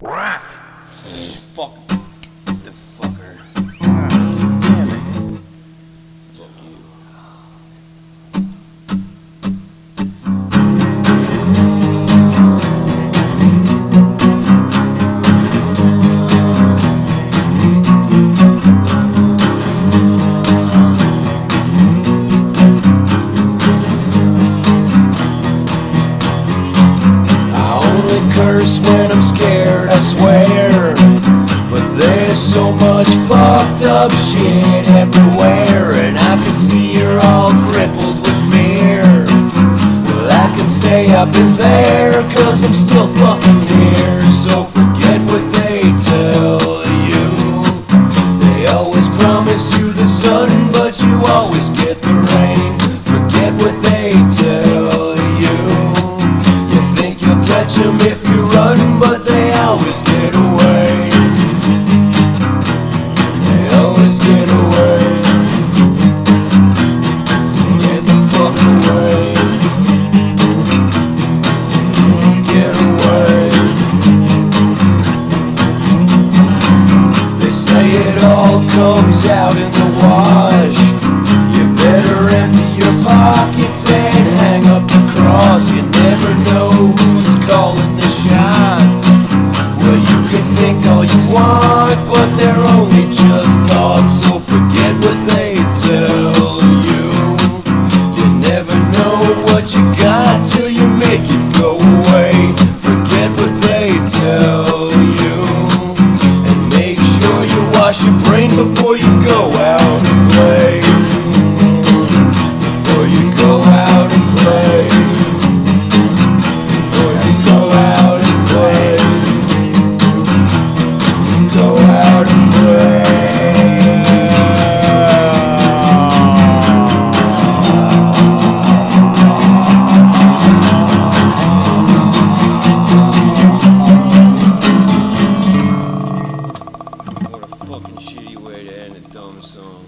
Fuck. The fucker. Damn it. Fuck you. I only curse when I'm scared, I swear. But there's so much fucked up shit everywhere, and I can see you're all crippled with fear. Well, I can say I've been there, cause I'm still fucking here. So forget what they tell you. They always promise you the sun, but you always get the rain. Forget what they tell you. You think you'll catch 'em if you run, but they always get away. They always get away. Get the fuck away. Get away. They say it all comes. till you make it go away. Forget what they tell you. And make sure you wash your brain before you go out. a dumb song.